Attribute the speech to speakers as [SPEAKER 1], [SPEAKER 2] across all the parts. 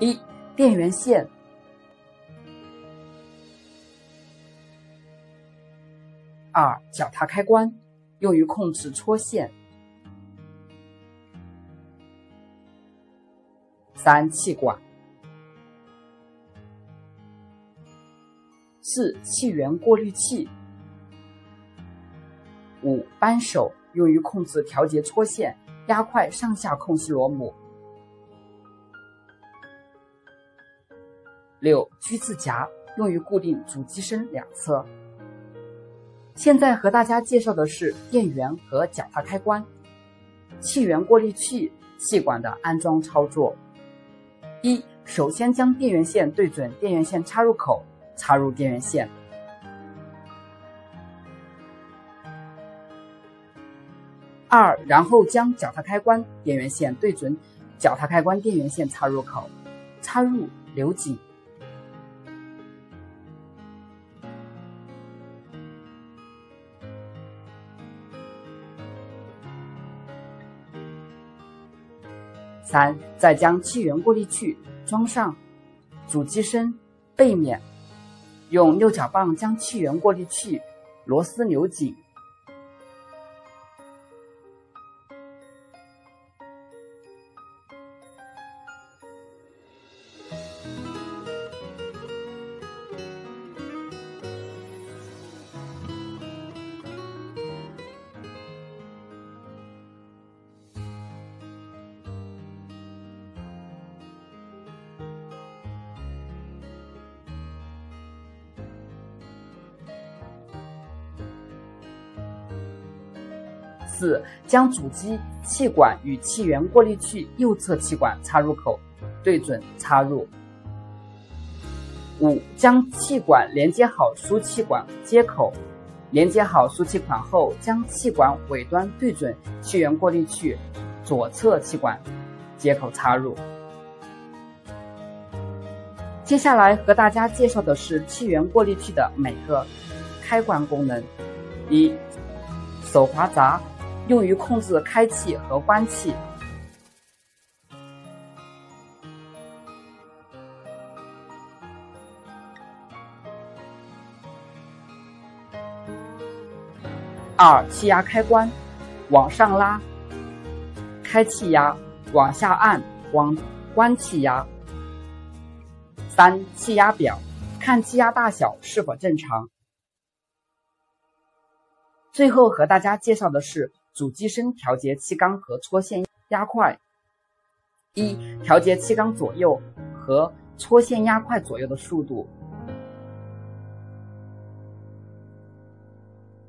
[SPEAKER 1] 一、电源线。二、脚踏开关，用于控制戳线。三、气管。四、气源过滤器。五、扳手，用于控制调节戳线、压块上下空隙螺母。六、居字夹，用于固定主机身两侧。现在和大家介绍的是电源和脚踏开关、气源过滤器、气管的安装操作。一、首先将电源线对准电源线插入口，插入电源线。二、然后将脚踏开关电源线对准脚踏开关电源线插入口，插入留紧。三，再将气源过滤器装上主机身背面，用六角棒将气源过滤器螺丝扭紧。四、将主机气管与气源过滤器右侧气管插入口对准插入。五、将气管连接好输气管接口，连接好输气管后，将气管尾端对准气源过滤器左侧气管接口插入。接下来和大家介绍的是气源过滤器的每个开关功能。一、手滑闸。用于控制开气和关气。二、气压开关，往上拉，开气压；往下按，关关气压。三、气压表，看气压大小是否正常。最后和大家介绍的是。主机身调节气缸和搓线压块。一、调节气缸左右和搓线压块左右的速度。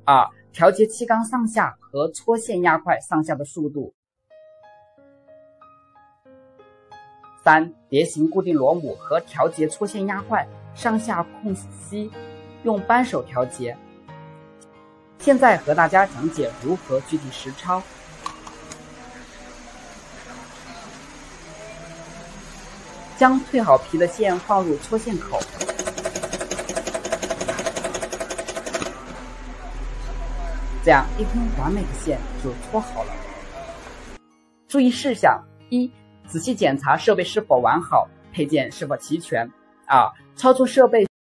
[SPEAKER 1] 二、调节气缸上下和搓线压块上下的速度。三、蝶形固定螺母和调节搓线压块上下空隙，用扳手调节。现在和大家讲解如何具体实操。将退好皮的线放入搓线口，这样一根完美的线就搓好了。注意事项：一、仔细检查设备是否完好，配件是否齐全；二、操作设备。